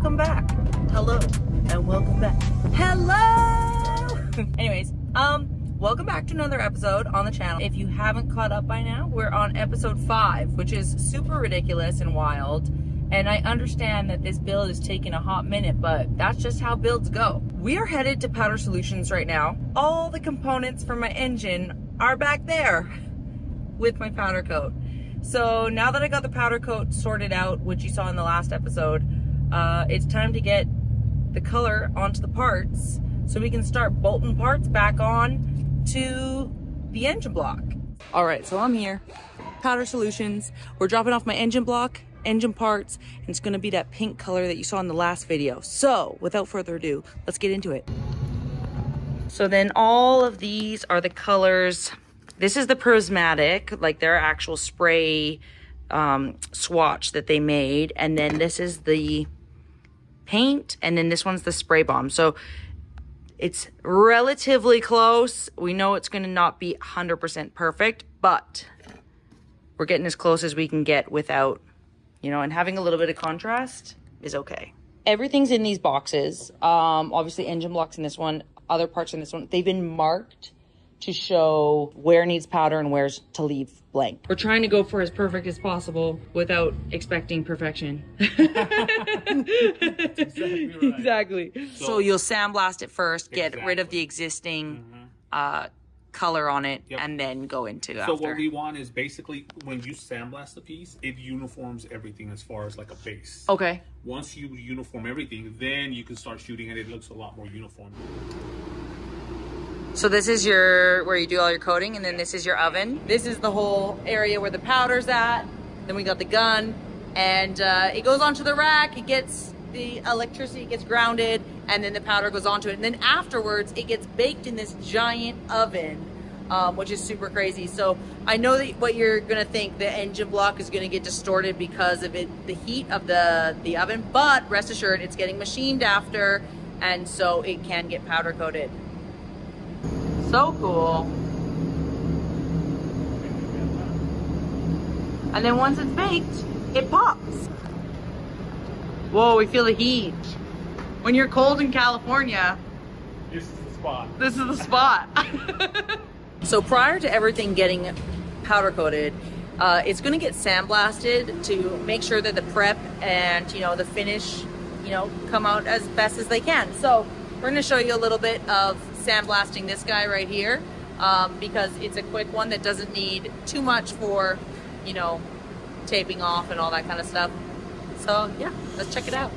welcome back. Hello and welcome back. Hello! Anyways, um, welcome back to another episode on the channel. If you haven't caught up by now, we're on episode five, which is super ridiculous and wild. And I understand that this build is taking a hot minute, but that's just how builds go. We are headed to Powder Solutions right now. All the components for my engine are back there with my powder coat. So now that I got the powder coat sorted out, which you saw in the last episode, uh, it's time to get the color onto the parts so we can start bolting parts back on to the engine block. All right, so I'm here, Powder Solutions. We're dropping off my engine block, engine parts, and it's gonna be that pink color that you saw in the last video. So without further ado, let's get into it. So then all of these are the colors. This is the prismatic, like their actual spray um, swatch that they made. And then this is the paint, and then this one's the spray bomb. So it's relatively close. We know it's going to not be 100% perfect, but we're getting as close as we can get without, you know, and having a little bit of contrast is okay. Everything's in these boxes. Um, obviously engine blocks in this one, other parts in this one. They've been marked to show where needs powder and where's to leave blank. We're trying to go for as perfect as possible without expecting perfection. exactly right. Exactly. So, So- you'll sandblast it first, get rid of the existing uh, color on it, Yep. and then go into So after. what we want is basically when you sandblast a piece, it uniforms everything as far as like a base. okay. Once you uniform everything, then you can start shooting and it looks a lot more uniform. So this is your where you do all your coating, and then this is your oven. This is the whole area where the powder's at. Then we got the gun, and uh, it goes onto the rack. It gets the electricity it gets grounded, and then the powder goes onto it. And then afterwards, it gets baked in this giant oven, um, which is super crazy. So I know that what you're gonna think the engine block is gonna get distorted because of it, the heat of the the oven. But rest assured, it's getting machined after, and so it can get powder coated. So cool. And then once it's baked, it pops. Whoa, we feel the heat. When you're cold in California, This is the spot. this is the spot. so prior to everything getting powder coated, uh, it's going to get sandblasted to make sure that the prep and you know the finish, you know, come out as best as they can. So we're going to show you a little bit of sandblasting this guy right here um, because it's a quick one that doesn't need too much for, you know, taping off and all that kind of stuff. So yeah, let's check it out.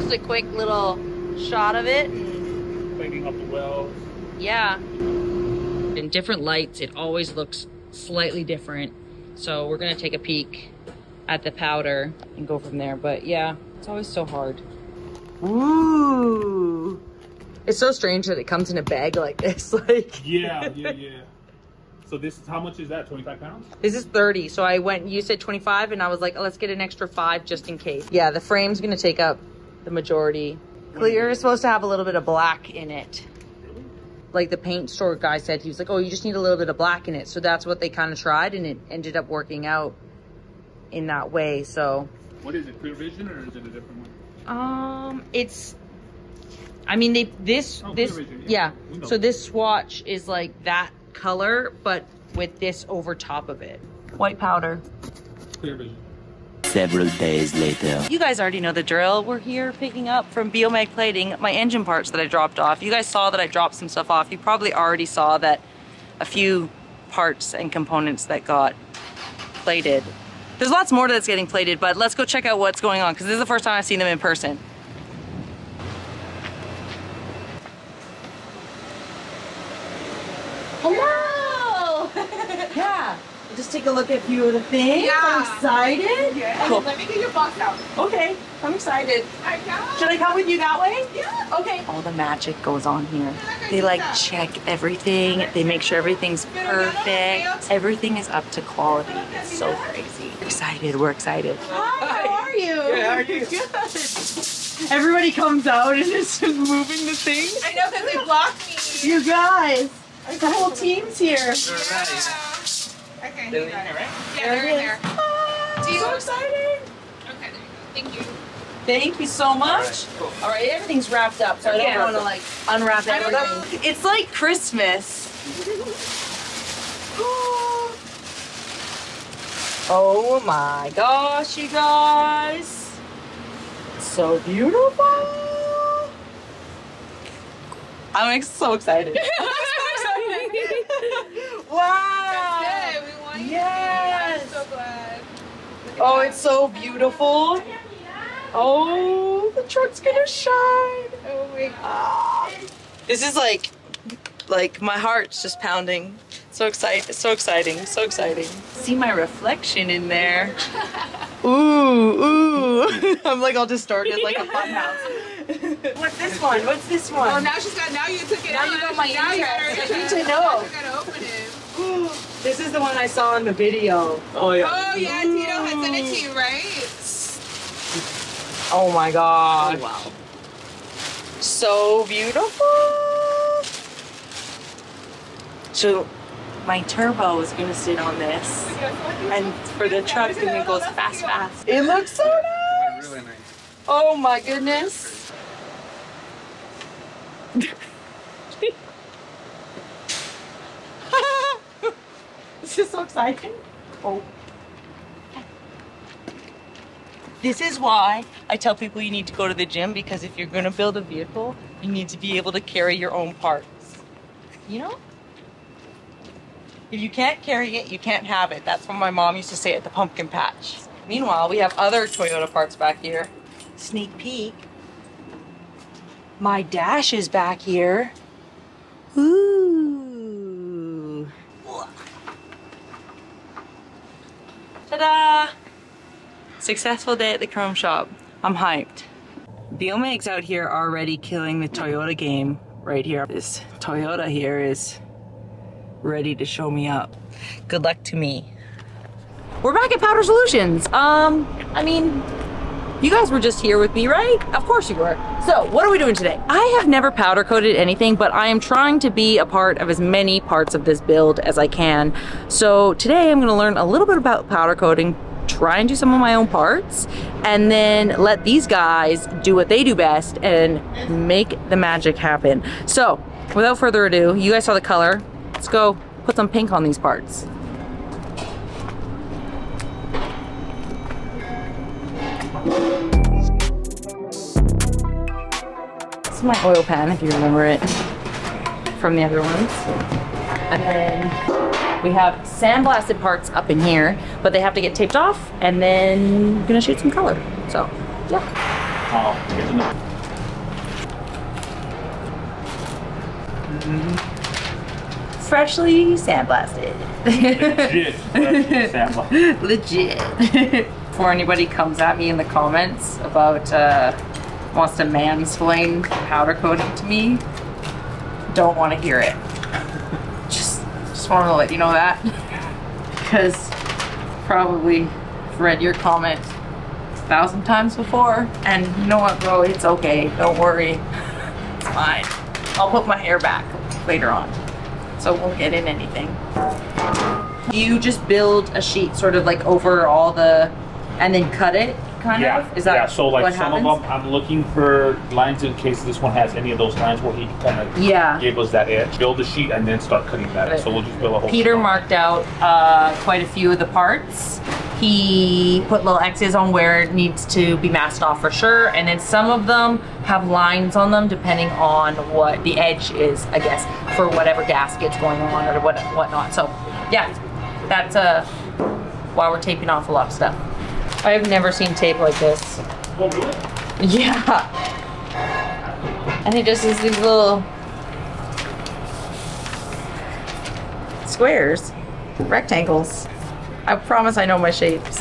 Just a quick little shot of it. Cleaning up the wells. Yeah. In different lights, it always looks slightly different. So we're gonna take a peek at the powder and go from there. But yeah, it's always so hard. Ooh. It's so strange that it comes in a bag like this. Like Yeah, yeah, yeah. So this is how much is that? Twenty five pounds? This is 30, so I went, you said 25, and I was like, let's get an extra five just in case. Yeah, the frame's gonna take up the majority. Clear is supposed to have a little bit of black in it. Really? Like the paint store guy said, he was like, oh, you just need a little bit of black in it. So that's what they kind of tried, and it ended up working out in that way. So, What is it? Clear vision or is it a different one? um, it's, I mean, they, this, Oh, this, Vision, yeah. yeah. So this swatch is like that color, but with this over top of it. White powder. Clear vision. Several days later. You guys already know the drill. We're here picking up from Beo-Mag Plating my engine parts that I dropped off. You guys saw that I dropped some stuff off. You probably already saw that a few parts and components that got plated. There's lots more that's getting plated, but let's go check out what's going on because this is the first time I've seen them in person. Hello! Yeah, just take a look at a few of the things. Yeah. I'm excited. Yeah. Cool. Let me get your box out. Okay, I'm excited. I got Should I come with you that way? Yeah. Okay. All the magic goes on here. They like check everything. They make sure everything's perfect. Everything is up to quality. It's so crazy. Excited. We're excited. Hi, how are you? Good, how are you? Good. Everybody comes out and is just moving the thing. I know because they blocked me. You guys, the whole team's here. Yeah. Okay, Okay, There you got it it. is. Yeah, There they're in there. Ah, Do you- so exciting! Okay, there you go. Thank you. Thank you so much. All right, everything's wrapped up, so I don't Yeah. want to like unwrap I don't everything. It's like Christmas. oh my gosh, you guys! So beautiful. I'm ex- so excited. wow. Good. We want you. Yes. I'm so glad. Look at Oh, it's so beautiful. Oh, the truck's gonna shine. Oh my god. This is like, like my heart's just pounding. So excited, so exciting, so exciting. See my reflection in there. Ooh, ooh. I'm like all distorted like a fun house. What's this one? What's this oh, one? Oh, now she's got. Now you took it. Now on. you got my Now you got her interest. I need to know. Now you gotta open it. This is the one I saw in the video. Oh yeah. Oh yeah, Tito had sent it to you, mm. right? Oh my god. Oh, wow. So beautiful. So my turbo is gonna sit on this. And for the truck, and it goes fast, fast. It looks so nice. Really nice. Oh my goodness. this is so exciting. Oh. This is why I tell people you need to go to the gym because if you're going to build a vehicle, you need to be able to carry your own parts. You know? If you can't carry it, you can't have it. That's what my mom used to say at the pumpkin patch. Meanwhile, we have other Toyota parts back here. Sneak peek. My dash is back here. Ooh. Ta-da! Successful day at the Chrome Shop. I'm hyped. The Omegs out here are already killing the Toyota game right here. This Toyota here is ready to show me up. Good luck to me. We're back at Powder Solutions. Um, I mean, you guys were just here with me, right? Of course you were. So, what are we doing today? I have never powder coated anything, but I am trying to be a part of as many parts of this build as I can. So, today I'm gonna learn a little bit about powder coating, try and do some of my own parts, and then let these guys do what they do best and make the magic happen. So, without further ado, you guys saw the color. Let's go put some pink on these parts. Is my oil pan, if you remember it from the other ones. And then we have sandblasted parts up in here, but they have to get taped off, and then I'm gonna shoot some color. So, yeah. Oh, get to know. Freshly sandblasted. Legit. Sandblasted. Legit. Before anybody comes at me in the comments about uh, wants to mansplain powder coating to me, don't want to hear it. Just, just want to let you know that, because probably read your comment a thousand times before, and you know what, bro? It's okay. Don't worry. It's fine. I'll put my hair back later on, so it won't get in anything you just build a sheet sort of like over all the and then cut it kind yeah. of is that yeah. So like some happens? of them, I'm looking for lines in case this one has any of those lines where he kind of yeah gave us that edge. Build the sheet and then start cutting that. Right. So we'll just build a whole. peter sheet marked out uh, quite a few of the parts he put little x's on where it needs to be masked off for sure and then some of them have lines on them depending on what the edge is i guess for whatever gasket's going on or what whatnot so yeah that's uh why we're taping off a lot of stuff i've never seen tape like this Oh, really? Yeah. And it just is these little squares, rectangles. I promise I know my shapes.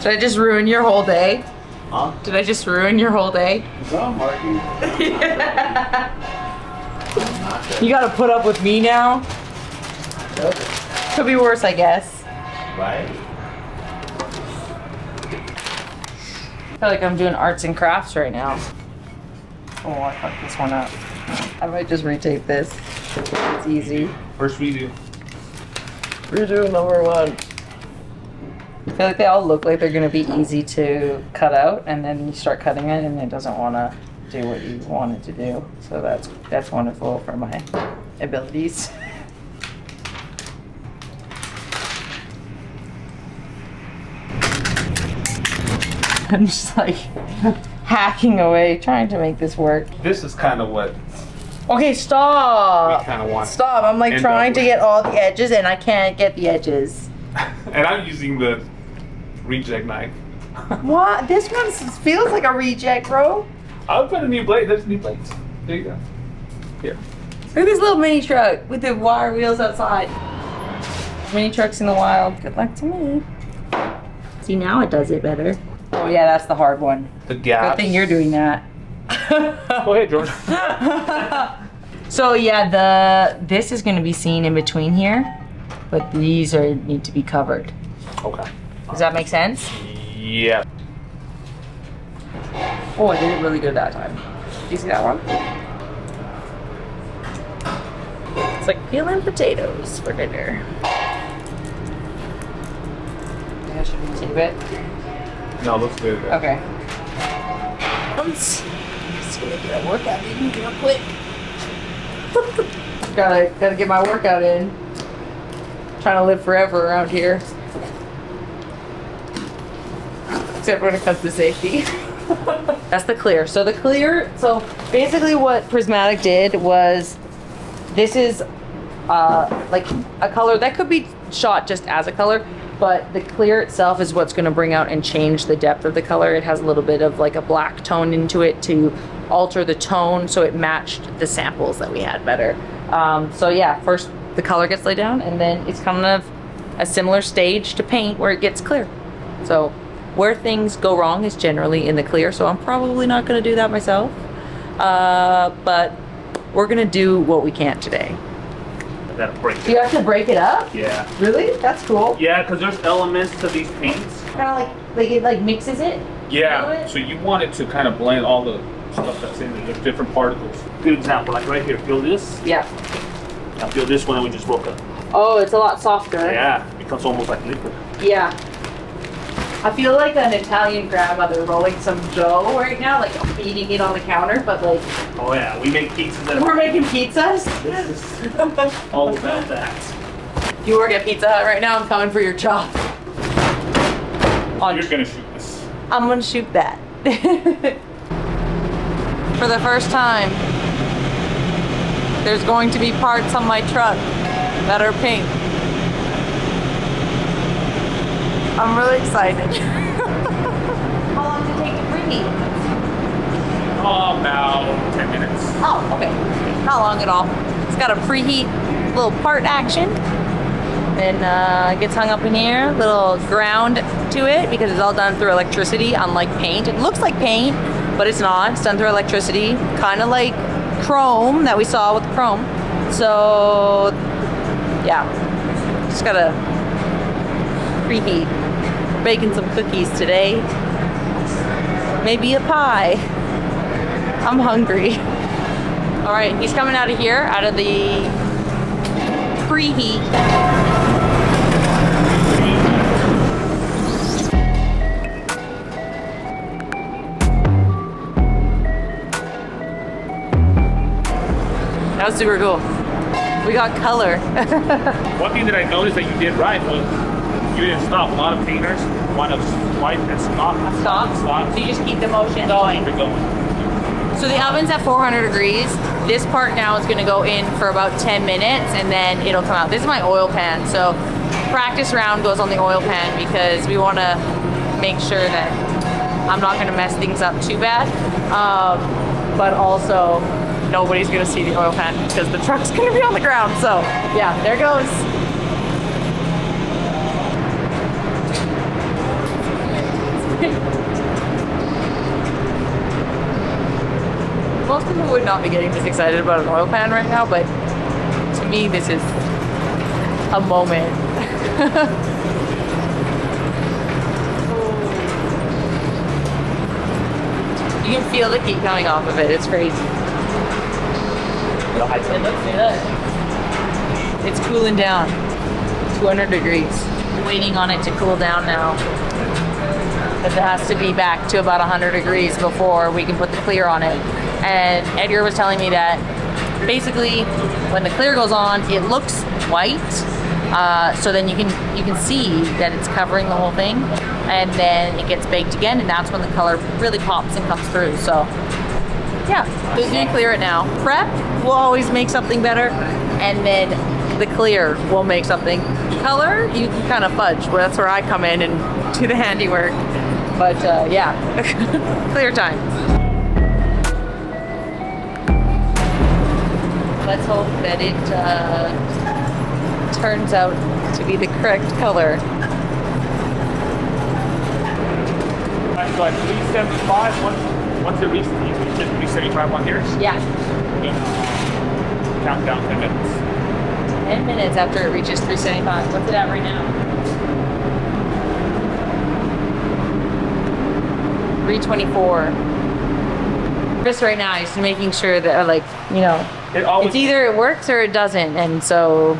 Did I just ruin your whole day? Huh? Did I just ruin your whole day? No, Marky. You gotta put up with me now? Could be worse, I guess. Right. I feel like I'm doing arts and crafts right now. Oh, I fucked this one up. I might just retape this. It's easy. First redo. Redo number one. I feel like they all look like they're gonna be easy to cut out, and then you start cutting it, and it doesn't want to do what you want it to do. So that's that's wonderful for my abilities. I'm just like hacking away, trying to make this work. This is kind of what Okay, stop. we kind of want. Stop. I'm like trying to get all the edges, and I can't get the edges. And I'm using the reject knife. What? This one feels like a reject, bro. I'll put a new blade. There's new blades. There you go. Here. Look at this little mini truck with the wire wheels outside. Mini trucks in the wild. Good luck to me. See, now it does it better. Oh, yeah, that's the hard one. The Good thing you're doing that. Go ahead, George. so yeah, the this is going to be seen in between here, but these are need to be covered. okay. Does that make sense? Yeah. Oh, I did it really good that time. Did you see that one? It's like peeling potatoes for dinner. I should we tape it? No, looks good. Okay. I'm just, just gonna get a workout in real quick. gotta gotta get my workout in. Trying to live forever around here. Except when it comes to safety. That's the clear. So the clear, so basically what Prismatic did was this is uh, like a color that could be shot just as a color, but the clear itself is what's going to bring out and change the depth of the color. It has a little bit of like a black tone into it to alter the tone so it matched the samples that we had better. Um, so yeah, first the color gets laid down and then it's kind of a similar stage to paint where it gets clear. So where things go wrong is generally in the clear, so I'm probably not going to do that myself. Uh, but we're going to do what we can today. Gotta break you have to break it up? Yeah. Really? That's cool. Yeah, because there's elements to these paints. Kind of like like it like mixes it. Yeah. So you want it to kind of blend all the stuff that's in there. There's different particles. Good example, like right here. Feel this? Yeah. Now feel this one that we just woke up. Oh, it's a lot softer. Yeah. It becomes almost like liquid. Yeah. I feel like an Italian grandmother rolling some dough right now, like beating it on the counter, but like Oh yeah, we make pizzas that we're making pizzas. This is all about that. you work at Pizza Hut right now. I'm coming for your job. On You're gonna shoot this. I'm gonna shoot that. For the first time, there's going to be parts on my truck that are pink. I'm really excited. How long did it take to preheat? Oh, about 10 minutes. Oh, okay. Not long at all. It's got a preheat little part action. Then uh, gets hung up in here, little ground to it because it's all done through electricity, unlike paint. It looks like paint, but it's not. It's done through electricity, kind of like chrome that we saw with chrome. So, yeah, just gotta preheat. Baking some cookies today. Maybe a pie. I'm hungry. All right, he's coming out of here, out of the preheat. That was super cool. We got color. One thing that I noticed that you did right was you didn't stop. A lot of painters want to swipe and stop. Stop? Stop. So you just keep the motion going. Keep it going. So the oven's at 400 degrees. This part now is gonna go in for about 10 minutes and then it'll come out. This is my oil pan, so practice round goes on the oil pan because we wanna make sure that I'm not gonna mess things up too bad. Um, but also nobody's gonna see the oil pan because the truck's gonna be on the ground. So yeah, there goes. Most people would not be getting this excited about an oil pan right now, but to me, this is a moment. you can feel the heat coming off of it. It's crazy. The high It looks good. It's cooling down. 200 degrees. Waiting on it to cool down now. It has to be back to about 100 degrees before we can put the clear on it. And Edgar was telling me that basically when the clear goes on, it looks white. Uh, so then you can you can see that it's covering the whole thing, and then it gets baked again, and that's when the color really pops and comes through. So yeah, who's gonna clear it now? Prep will always make something better, and then the clear will make something. Color, you can kind of fudge. Well, that's where I come in and do the handiwork. But uh, yeah, clear time. Let's hope that it uh, turns out to be the correct color. So at 375, once, once it reaches, you reach it 375 on here, Yeah, then count down 10 minutes. 10 minutes after it reaches 375. What's it at right now? 324. Just right now, he's making sure that, like, you know, It always, it's either it works or it doesn't. And so,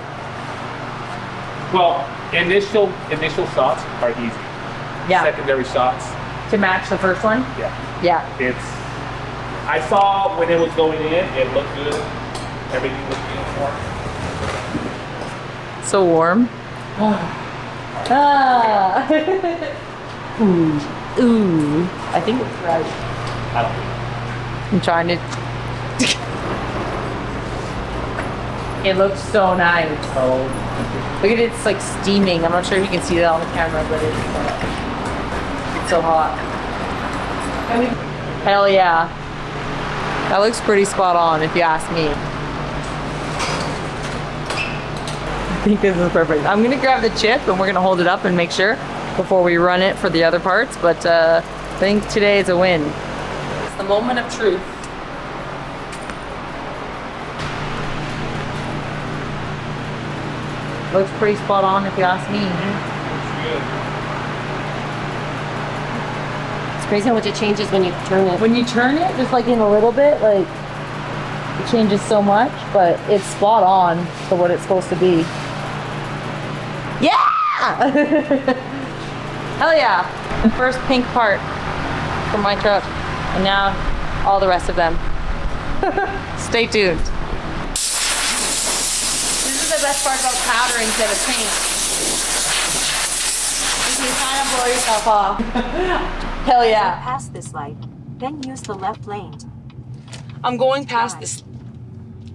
well, initial initial shots are easy. yeah, Secondary shots, to match the first one. yeah. Yeah. It's. I saw when it was going in, it looked good. Everything was uniform. So warm. ah. Ooh. Ooh. I think it's right. I don't know. I'm trying to. it looks so nice. Oh, Look at it, it's like steaming. I'm not sure if you can see that on the camera, but it's, uh, it's so hot. Hell yeah. That looks pretty spot on if you ask me. I think this is perfect. I'm gonna grab the chip and we're gonna hold it up and make sure before we run it for the other parts, but uh, I think today is a win. It's the moment of truth. Looks pretty spot on if you ask me. It's crazy how much it changes when you turn it. When you turn it, just like in a little bit, like it changes so much, but it's spot on for what it's supposed to be. Yeah! Hell yeah! The first pink part from my truck, and now all the rest of them. Stay tuned. This is the best part about powdering instead of paint. You can kind of blow yourself off. Hell yeah. Pass this light, then use the left lane. I'm going past this.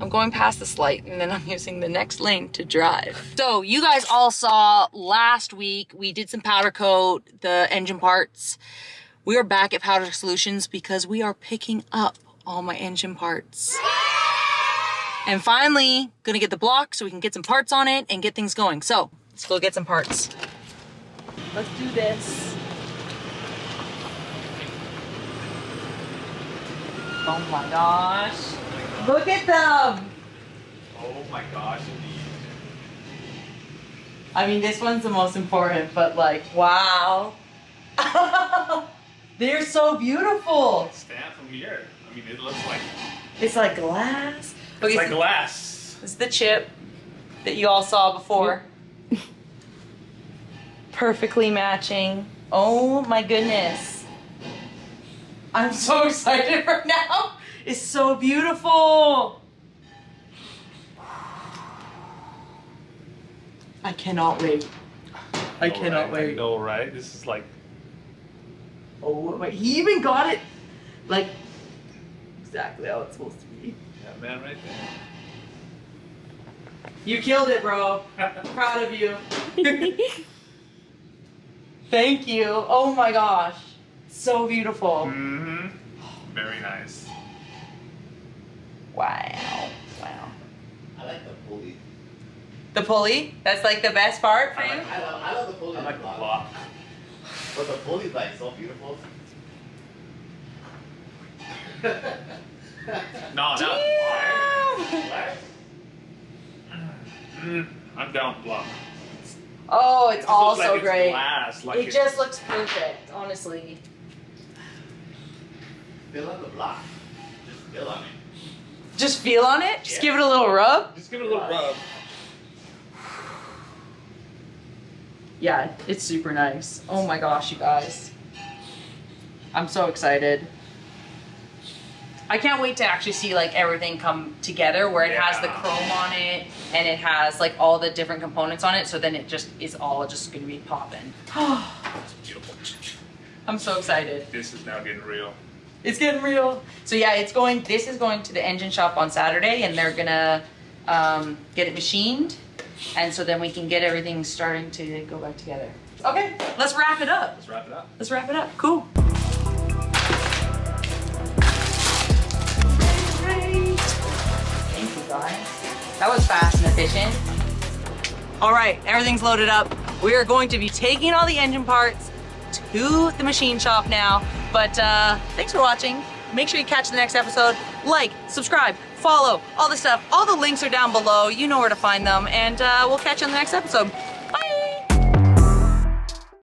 I'm going past this light and then I'm using the next lane to drive. So you guys all saw last week, we did some powder coat, the engine parts. We are back at Powder Solutions because we are picking up all my engine parts. And finally, gonna get the block so we can get some parts on it and get things going. So let's go get some parts. Let's do this. Oh my gosh. Look at them. Oh my gosh, indeed. I mean, this one's the most important, but like, wow. They're so beautiful. Stand from here. I mean, it looks like It's like glass. Okay, it's like so glass. this is the chip that you all saw before. Perfectly matching. Oh my goodness. I'm so excited right now. It's so beautiful. I cannot wait. I cannot wait. No, right? This is like Oh my, he even got it like exactly how it's supposed to be. that man right there. You killed it, bro. Proud of you. Thank you. Oh my gosh. So beautiful. Mm-hmm. Very nice. Wow. Wow. I like the pulley. The pulley? That's like the best part for I you? I love, I love the pulley. I in like the block. block. But the pulley's like so beautiful. No, no. Damn. Mm, I'm down block. Oh, it's just all looks like so it's great. Glass, like It it's- just looks perfect, honestly. Fill on the block. Just fill on it. Just feel on it. Just Yeah. give it a little rub. Just give it a little rub. Yeah, it's super nice. Oh my gosh, you guys. I'm so excited. I can't wait to actually see like everything come together where it has the chrome on it and it has like all the different components on it so then it just is all just gonna be popping. Beautiful. I'm so excited. This is now getting real. It's getting real. So yeah, it's going. This is going to the engine shop on Saturday, and they're gonna um, get it machined, and so then we can get everything starting to go back together. Okay, let's wrap it up. Let's wrap it up. Let's wrap it up. Cool. Thank you guys. That was fast and efficient. All right, everything's loaded up. We are going to be taking all the engine parts to the machine shop now. But uh, thanks for watching. Make sure you catch the next episode. Like, subscribe, follow, all the stuff. All the links are down below. You know where to find them. And uh, we'll catch you on the next episode.